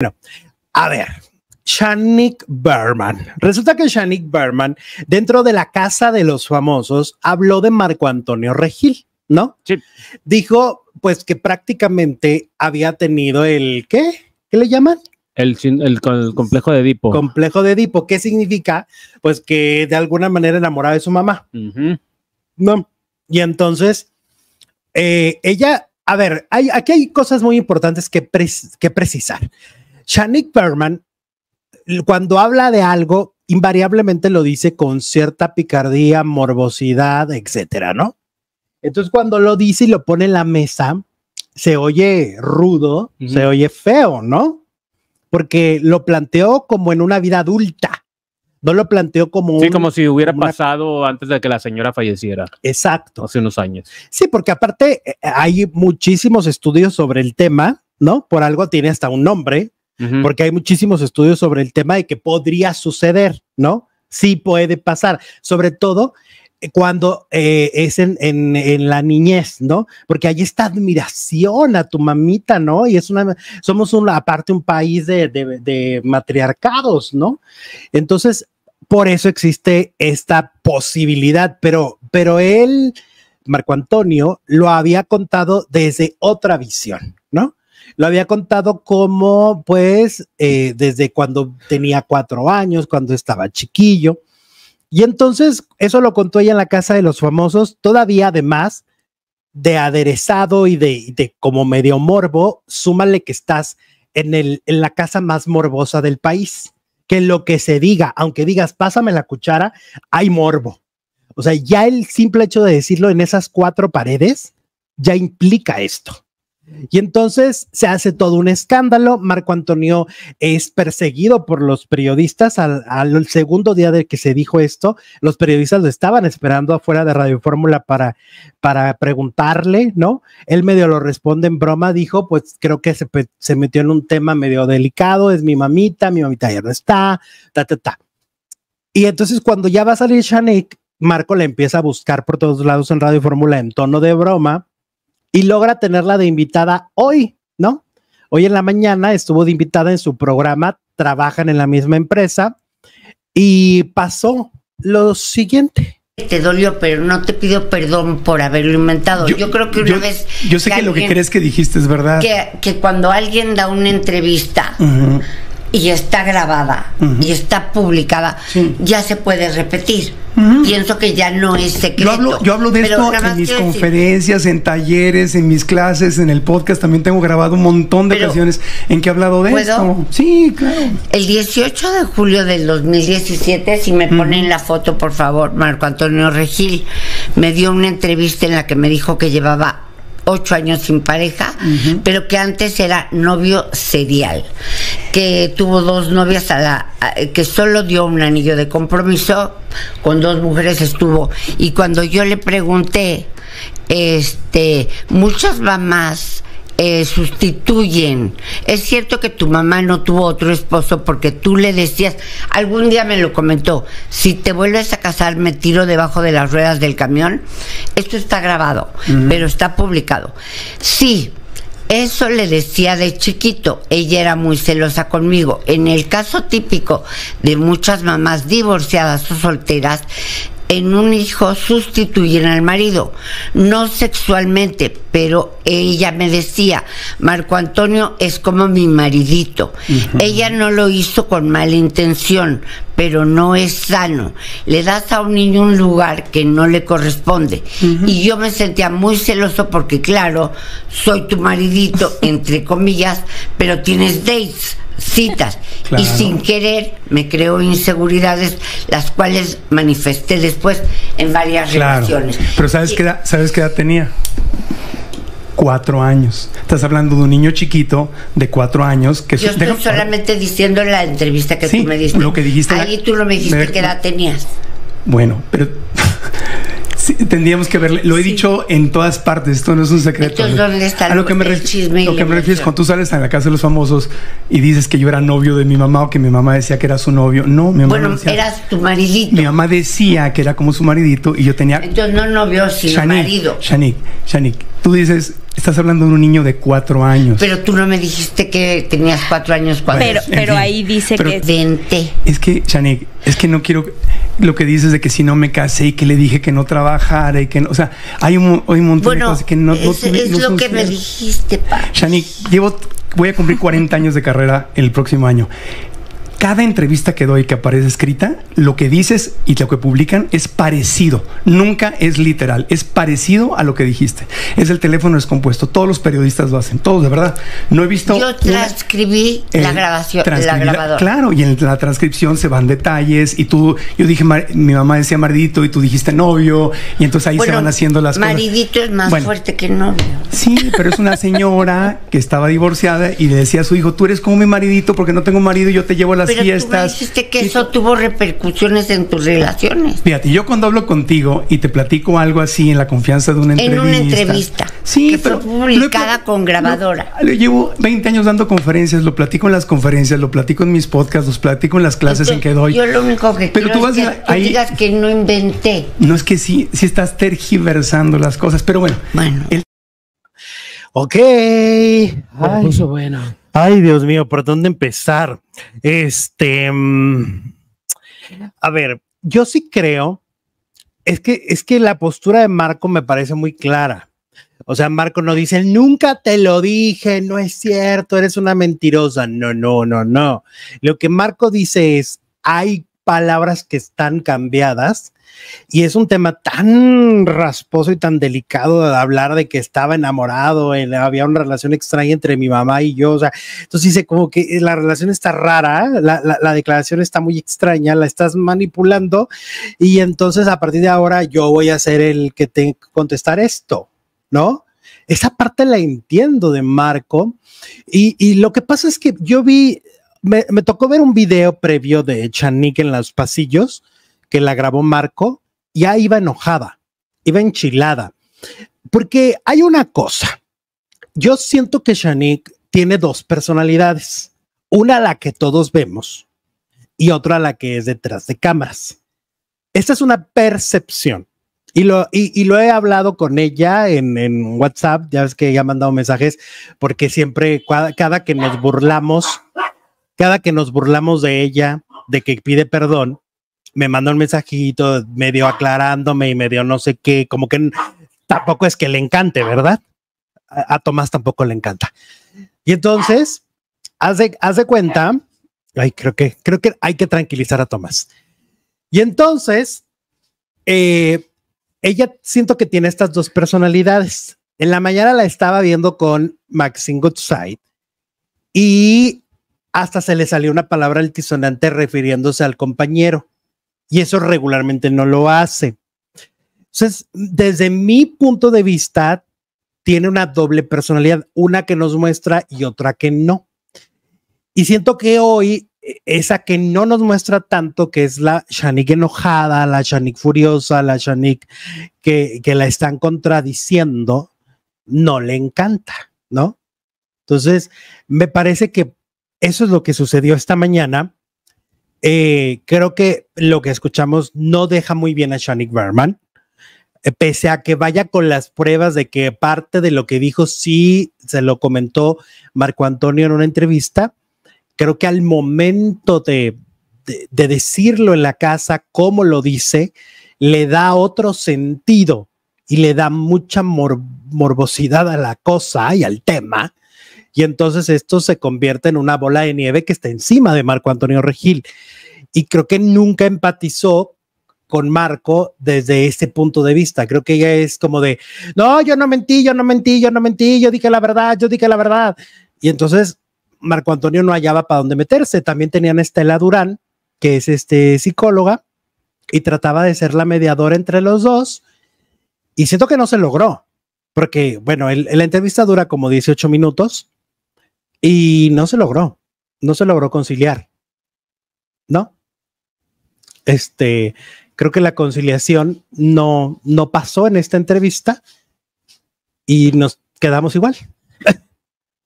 Bueno, a ver, Shanik Berman. Resulta que Shanik Berman, dentro de la casa de los famosos, habló de Marco Antonio Regil, ¿no? Sí. Dijo, pues que prácticamente había tenido el, ¿qué? ¿Qué le llaman? El, el, complejo de Edipo. Complejo de Edipo. ¿Qué significa? Pues que de alguna manera enamoraba de su mamá. No. Y entonces, eh, ella, a ver, hay, aquí hay cosas muy importantes que precisar. Shanik Berman, l- cuando habla de algo, invariablemente lo dice con cierta picardía, morbosidad, etcétera, ¿no? Entonces, cuando lo dice y lo pone en la mesa, se oye rudo, se oye feo, ¿no? Porque lo planteó como en una vida adulta. No lo planteó como Sí, un- como si hubiera como una- pasado antes de que la señora falleciera, exacto. hace unos años. Sí, porque aparte eh, hay muchísimos estudios sobre el tema, ¿no? Por algo tiene hasta un nombre, Porque hay muchísimos estudios sobre el tema de que podría suceder, ¿no? Sí puede pasar, sobre todo eh, cuando eh, es en, en- en la niñez, ¿no? Porque hay esta admiración a tu mamita, ¿no? Y es una, somos una, aparte un país de, de- de matriarcados, ¿no? Entonces, por eso existe esta posibilidad, pero, pero él, Marco Antonio, lo había contado desde otra visión, ¿no? Lo había contado como, pues, eh, desde cuando tenía cuatro años, cuando estaba chiquillo. Y entonces, eso lo contó ella en la casa de los famosos, todavía además de aderezado y de, de como medio morbo, súmale que estás en, el, en la casa más morbosa del país. Que lo que se diga, aunque digas, pásame la cuchara, hay morbo. O sea, ya el simple hecho de decirlo en esas cuatro paredes ya implica esto. Y entonces se hace todo un escándalo. Marco Antonio es perseguido por los periodistas al, segundo día de que se dijo esto. Los periodistas lo estaban esperando afuera de Radio Fórmula para, para preguntarle, ¿no? Él medio lo responde en broma, dijo, pues creo que se, se metió en un tema medio delicado, es mi mamita, mi mamita ya no está, ta, ta, ta. Y entonces cuando ya va a salir Shanik, Marco la empieza a buscar por todos lados en Radio Fórmula en tono de broma y logra tenerla de invitada hoy, ¿no? Hoy en la mañana estuvo de invitada en su programa, trabajan en la misma empresa y pasó lo siguiente. te dolió, pero no te pido perdón por haberlo inventado. Yo, creo que una yo- vez Yo sé que lo que crees que dijiste es verdad. que, que cuando alguien da una entrevista. Y está grabada y está publicada, Sí. ya se puede repetir. Pienso que ya no es secreto. Yo hablo, yo hablo de esto en mis decir- conferencias, en talleres, en mis clases, en el podcast. También tengo grabado un montón de Pero, ocasiones en que he hablado de ¿puedo? esto. Sí, claro. El 18 de julio del 2017, si me ponen la foto, por favor, Marco Antonio Regil, me dio una entrevista en la que me dijo que llevaba ocho años sin pareja, pero que antes era novio serial, que tuvo dos novias a la, a- que solo dio un anillo de compromiso, con dos mujeres estuvo, y cuando yo le pregunté, este, muchas mamás eh, sustituyen. Es cierto que tu mamá no tuvo otro esposo porque tú le decías, algún día me lo comentó, si te vuelves a casar me tiro debajo de las ruedas del camión. Esto está grabado, pero está publicado. Sí. Eso le decía de chiquito, ella era muy celosa conmigo. En el caso típico de muchas mamás divorciadas o solteras, en un hijo sustituyen al marido, no sexualmente, pero ella me decía, Marco Antonio es como mi maridito. Ella no lo hizo con mala intención, pero no es sano. Le das a un niño un lugar que no le corresponde. Y yo me sentía muy celoso porque, claro, soy tu maridito, entre comillas, pero tienes dates citas Claro. y sin querer me creó inseguridades las cuales manifesté después en varias Claro. relaciones Pero ¿sabes Y- qué, edad, ¿sabes qué edad tenía? Cuatro años. Estás hablando de un niño chiquito de cuatro años que yo estoy deja- solamente diciendo en la entrevista que Sí, tú me diste lo que dijiste la- ahí tú no me dijiste qué edad tenías Bueno, pero sí, tendríamos que verle. Lo he Sí. dicho en todas partes. Esto no es un secreto. Entonces, ¿dónde está a lo que me, el chisme lo que me refieres emoción? cuando tú sales a la casa de los famosos y dices que yo era novio de mi mamá o que mi mamá decía que era su novio. No, mi mamá bueno decía- eras tu maridito Mi mamá decía que era como su maridito y yo tenía entonces no novio sino Shanik, marido Shanik, Shanik, tú dices Estás hablando de un niño de cuatro años. Pero tú no me dijiste que tenías cuatro años cuando Pero, en pero fin, ahí dice pero- que Vente. Es que, Shanik, es que no quiero lo que dices de que si no me casé y que le dije que no trabajara y que no, o sea, hay un, hay un montón de cosas que no, no es, lo que me dijiste, pa. Shanik, llevo, voy a cumplir 40 años de carrera el próximo año. Cada entrevista que doy que aparece escrita, lo que dices y lo que publican es parecido. Nunca es literal. Es parecido a lo que dijiste. Es el teléfono descompuesto. Todos los periodistas lo hacen. Todos, de verdad. No he visto. Yo una- transcribí la grabación, la transcribir- grabadora. Claro, y en la transcripción se van detalles. Y tú, yo dije, mar- mi mamá decía maridito y tú dijiste novio. Y entonces ahí se van haciendo las cosas. Maridito es más Bueno. fuerte que novio. Sí, pero es una señora que estaba divorciada y le decía a su hijo, tú eres como mi maridito porque no tengo marido y yo te llevo a las Pero tú me fiestas. dijiste que Y- eso tuvo repercusiones en tus relaciones. Fíjate, yo cuando hablo contigo y te platico algo así en la confianza de una En entrevista. una entrevista, Sí, que fue pero publicada lo he- con grabadora. lo- lo llevo 20 años dando conferencias, lo platico en las conferencias, lo platico en mis podcasts, los platico en las clases en que doy. Yo lo único que Pero quiero tú es vas que a- tú ahí- digas que no inventé. No es que sí, sí estás tergiversando las cosas, pero bueno. Bueno. El- Ok. Ay. bueno. Ay, Dios mío, ¿por dónde empezar? Este, mm, a ver, yo sí creo, es que, es que la postura de Marco me parece muy clara. O sea, Marco no dice, nunca te lo dije, no es cierto, eres una mentirosa. No, no, no, no. Lo que Marco dice es, hay palabras que están cambiadas y es un tema tan rasposo y tan delicado de hablar de que estaba enamorado, en- había una relación extraña entre mi mamá y yo, o sea, entonces dice como que la relación está rara, la, la- la declaración está muy extraña, la estás manipulando y entonces a partir de ahora yo voy a ser el que que contestar esto, ¿no? Esa parte la entiendo de Marco y, y lo que pasa es que yo vi, me, me tocó ver un video previo de Chanik en los pasillos que la grabó Marco, ya iba enojada, iba enchilada, porque hay una cosa, yo siento que Shanik tiene dos personalidades, una la que todos vemos y otra la que es detrás de cámaras. Esta es una percepción. Y lo, y, lo he hablado con ella en, WhatsApp, ya ves que ella ha mandado mensajes, porque siempre, cada que nos burlamos, cada que nos burlamos de ella, de que pide perdón, me manda un mensajito medio aclarándome y medio no sé qué, como que tampoco es que le encante, ¿verdad? A, a Tomás tampoco le encanta. Y entonces, haz de cuenta, ay, creo que, creo que hay que tranquilizar a Tomás. Y entonces, eh, ella siento que tiene estas dos personalidades. En la mañana la estaba viendo con Maxine Goodside y hasta se le salió una palabra altisonante refiriéndose al compañero y eso regularmente no lo hace. Entonces, desde mi punto de vista, tiene una doble personalidad, una que nos muestra y otra que no. Y siento que hoy eh, esa que no nos muestra tanto, que es la Shanik enojada, la Shanik furiosa, la Shanik que, que la están contradiciendo, no le encanta, ¿no? Entonces, me parece que eso es lo que sucedió esta mañana. Eh, creo que lo que escuchamos no deja muy bien a Shanik Berman, eh, pese a que vaya con las pruebas de que parte de lo que dijo sí se lo comentó Marco Antonio en una entrevista. Creo que al momento de, de, de decirlo en la casa, como lo dice, le da otro sentido y le da mucha mor- morbosidad a la cosa y al tema. Y entonces esto se convierte en una bola de nieve que está encima de Marco Antonio Regil. Y creo que nunca empatizó con Marco desde ese punto de vista. Creo que ella es como de, no, yo no mentí, yo no mentí, yo no mentí, yo dije la verdad, yo dije la verdad. Y entonces Marco Antonio no hallaba para dónde meterse. También tenían a Estela Durán, que es este psicóloga, y trataba de ser la mediadora entre los dos. Y siento que no se logró, porque, bueno, la entrevista dura como 18 minutos y no se logró, no se logró conciliar. ¿No? Este, creo que la conciliación no, no pasó en esta entrevista y nos quedamos igual.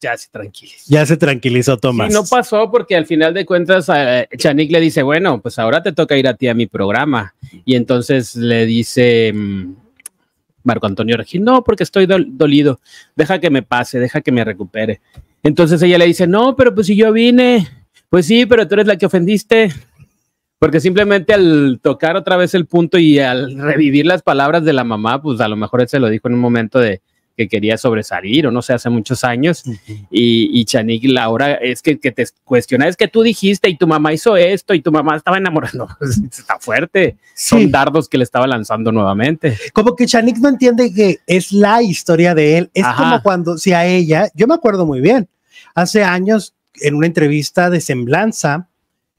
Ya, sí, tranquilos. Ya se tranquilizó Tomás. Sí, no pasó porque al final de cuentas eh, Chanik le dice, bueno, pues ahora te toca ir a ti a mi programa. Y entonces le dice, mm, Marco Antonio Regil, no, porque estoy dol- dolido, deja que me pase, deja que me recupere. Entonces ella le dice, no, pero pues si yo vine, pues sí, pero tú eres la que ofendiste. Porque simplemente al tocar otra vez el punto y al revivir las palabras de la mamá, pues a lo mejor él se lo dijo en un momento de que quería sobresalir o no sé, hace muchos años. Y, y Chanik, Laura, es que, que te cuestiona, es que tú dijiste y tu mamá hizo esto y tu mamá estaba enamorando. Está fuerte. Sí. Son dardos que le estaba lanzando nuevamente. como que Chanik no entiende que es la historia de él. Es Ajá. como cuando, si a ella, yo me acuerdo muy bien, hace años en una entrevista de Semblanza,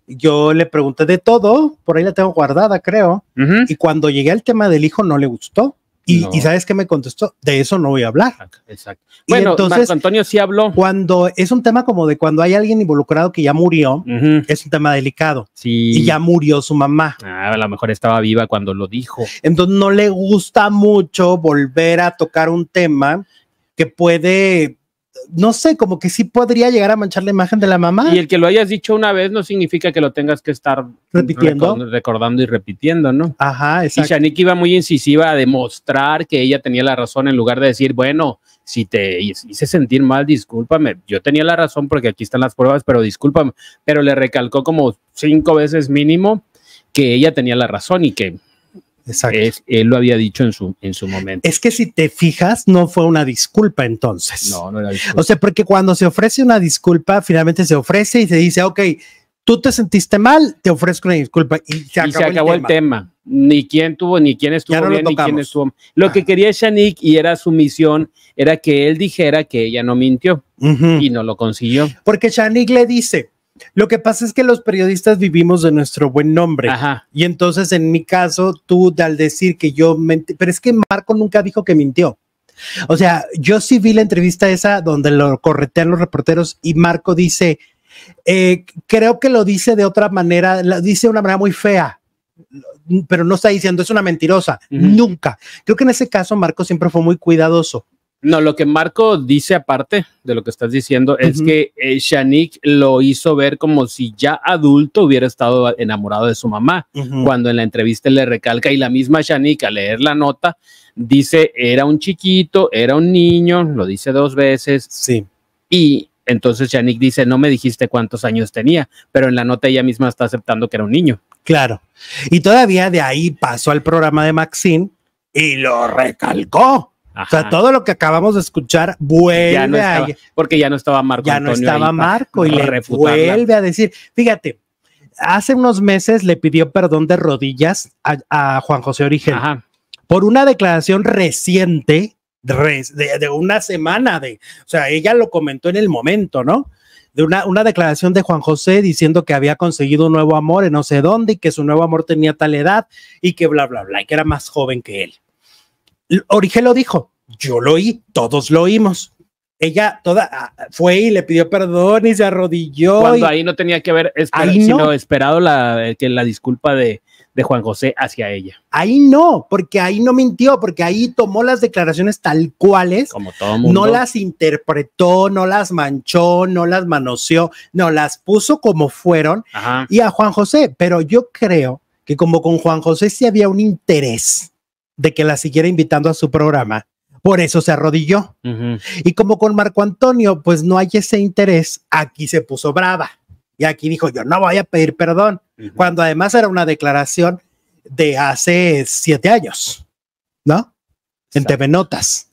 yo le pregunté de todo, por ahí la tengo guardada, creo, y cuando llegué al tema del hijo no le gustó. Y, No. y ¿sabes qué me contestó? De eso no voy a hablar. Exacto. Bueno, entonces- Marco Antonio sí habló. Cuando es un tema como de cuando hay alguien involucrado que ya murió, es un tema delicado. Sí. Y ya murió su mamá. Ah, a lo mejor estaba viva cuando lo dijo. Entonces no le gusta mucho volver a tocar un tema que puede, no sé, como que sí podría llegar a manchar la imagen de la mamá. Y el que lo hayas dicho una vez no significa que lo tengas que estar Repitiendo. reco- recordando y repitiendo, ¿no? Ajá, Y exacto. Shanik iba muy incisiva a demostrar que ella tenía la razón en lugar de decir, bueno, si te hice sentir mal, discúlpame. Yo tenía la razón porque aquí están las pruebas, pero discúlpame. Pero le recalcó como cinco veces mínimo que ella tenía la razón y que exacto. es- él lo había dicho en su, en su momento. Es que si te fijas, no fue una disculpa entonces. No, no era disculpa. O sea, porque cuando se ofrece una disculpa, finalmente se ofrece y se dice, ok, tú te sentiste mal, te ofrezco una disculpa y se acabó, y se acabó el, tema. Ni quién tuvo, ni quién estuvo no bien, ni quién estuvo. Lo que Ah. quería Shanik y era su misión era que él dijera que ella no mintió y no lo consiguió. Porque Shanik le dice, lo que pasa es que los periodistas vivimos de nuestro buen nombre. Ajá. Y entonces, en mi caso, tú al decir que yo mentí, pero es que Marco nunca dijo que mintió. O sea, yo sí vi la entrevista esa donde lo corretean los reporteros y Marco dice, eh, creo que lo dice de otra manera, lo dice de una manera muy fea, pero no está diciendo, es una mentirosa. Nunca. Creo que en ese caso Marco siempre fue muy cuidadoso. No, lo que Marco dice aparte de lo que estás diciendo es que eh, Shanik lo hizo ver como si ya adulto hubiera estado enamorado de su mamá. Cuando en la entrevista le recalca y la misma Shanik al leer la nota dice era un chiquito, era un niño, lo dice dos veces Sí. y entonces Shanik dice no me dijiste cuántos años tenía, pero en la nota ella misma está aceptando que era un niño. Claro. Y todavía de ahí pasó al programa de Maxine y lo recalcó. O sea, todo lo que acabamos de escuchar vuelve ya no a estaba, porque ya no estaba Marco ya no Antonio estaba ahí para Marco y le refutarla. vuelve a decir, fíjate, hace unos meses le pidió perdón de rodillas a, a Juan José Origen Ajá. por una declaración reciente de una semana de, o sea, ella lo comentó en el momento, ¿no? De una, una declaración de Juan José diciendo que había conseguido un nuevo amor en no sé dónde y que su nuevo amor tenía tal edad y que bla, bla, bla, y que era más joven que él. Origen lo dijo, yo lo oí, todos lo oímos. Ella toda ah, fue y le pidió perdón y se arrodilló. Cuando y- ahí no tenía que haber espera- Ahí no. esperado la, que la disculpa de, de Juan José hacia ella, ahí no, porque ahí no mintió, porque ahí tomó las declaraciones tal cuales como todo mundo. no las interpretó, no las manchó, no las manoseó, no las puso como fueron Ajá. y a Juan José, pero yo creo que como con Juan José sí había un interés de que la siguiera invitando a su programa, por eso se arrodilló. Y como con Marco Antonio, pues no hay ese interés, aquí se puso brava. Y aquí dijo, yo no voy a pedir perdón, cuando además era una declaración de hace siete años, ¿no? En Exacto. TV Notas.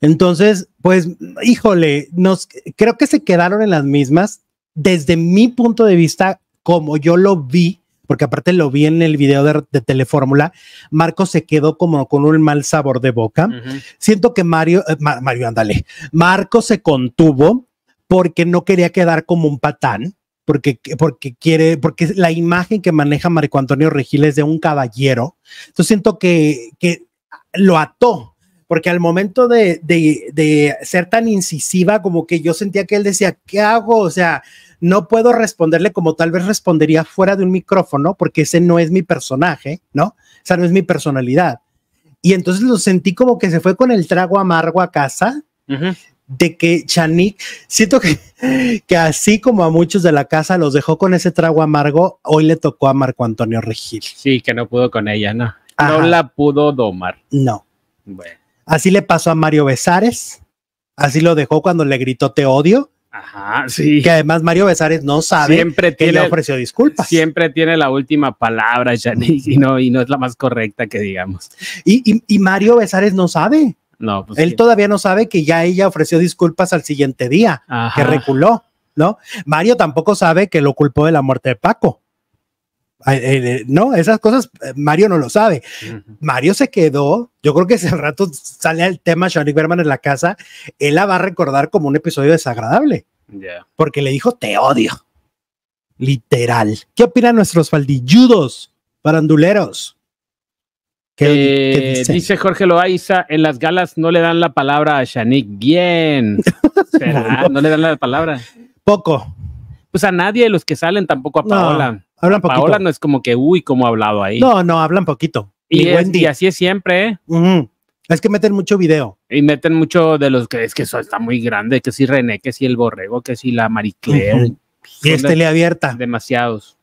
Entonces, pues, híjole, nos creo que se quedaron en las mismas. Desde mi punto de vista, como yo lo vi, porque aparte lo vi en el video de, de Telefórmula, Marco se quedó como con un mal sabor de boca siento que Mario, eh, Ma- Mario, ándale, Marco se contuvo porque no quería quedar como un patán, porque, porque quiere, porque la imagen que maneja Marco Antonio Regil es de un caballero. Entonces siento que, que lo ató, porque al momento de, de, de ser tan incisiva, como que yo sentía que él decía, ¿qué hago? O sea, no puedo responderle como tal vez respondería fuera de un micrófono, porque ese no es mi personaje, ¿no? Esa no es mi personalidad. Y entonces lo sentí como que se fue con el trago amargo a casa de que Chanik, siento que, que así como a muchos de la casa los dejó con ese trago amargo, hoy le tocó a Marco Antonio Regil. Sí, que no pudo con ella, no. Ajá. No la pudo domar. No. Bueno. Así le pasó a Mario Besares. Así lo dejó cuando le gritó te odio. Ajá, sí. Que además Mario Besares no sabe Siempre que le tiene, ofreció disculpas. siempre tiene la última palabra, Shanique, y no, y no es la más correcta que digamos. Y, y- y Mario Besares no sabe. No, pues Él sí. todavía no sabe que ya ella ofreció disculpas al siguiente día, Ajá. que reculó, ¿no? Mario tampoco sabe que lo culpó de la muerte de Paco. Eh, eh, no, esas cosas eh, Mario no lo sabe. Mario se quedó, yo creo que ese rato sale el tema Shanique Berman en la casa, él la va a recordar como un episodio desagradable, porque le dijo te odio. Literal. ¿Qué opinan nuestros faldilludos, faranduleros? ¿Qué, qué dicen? dice Jorge Loaiza, en las galas no le dan la palabra a Shanique. Bien. ¿Será? No le dan la palabra. Poco. Pues a nadie de los que salen, tampoco a No, Paola. Hablan poquito. Paola no es como que, uy, cómo ha hablado ahí. No, no, hablan poquito. y, es- y así es siempre, ¿eh? Es que meten mucho video. Y meten mucho de los que es que eso está muy grande, que si René, que si el Borrego, que si la Marie Claire. Ujú. Y es teleabierta. demasiados.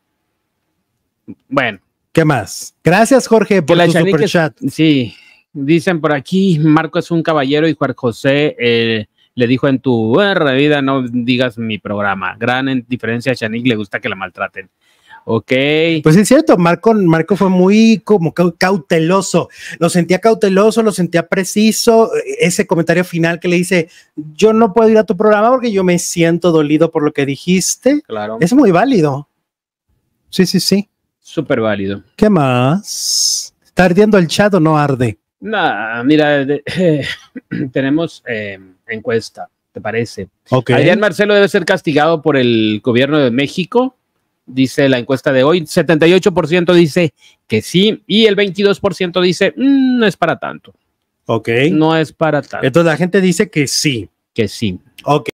Bueno, ¿Qué más? Gracias, Jorge, por la tu es- superchat. sí. Dicen por aquí, Marco es un caballero y Juan José eh, le dijo en tu "Eh, vida no digas mi programa. Gran en- diferencia a Shanique le gusta que la maltraten. Ok. Pues es cierto, Marco, Marco fue muy como cau- cauteloso. Lo sentía cauteloso, lo sentía preciso. Ese comentario final que le dice, yo no puedo ir a tu programa porque yo me siento dolido por lo que dijiste. claro. Es muy válido. Sí, sí, sí. Súper válido. ¿Qué más? ¿Está ardiendo el chat o no arde? Nah, mira, de- tenemos eh, encuesta, ¿te parece? Ok. Adrián Marcelo debe ser castigado por el gobierno de México, dice la encuesta de hoy. 78% dice que sí y el 22% dice "Mm, no es para tanto. Ok. No es para tanto. Entonces la gente dice que sí. Que sí. Ok.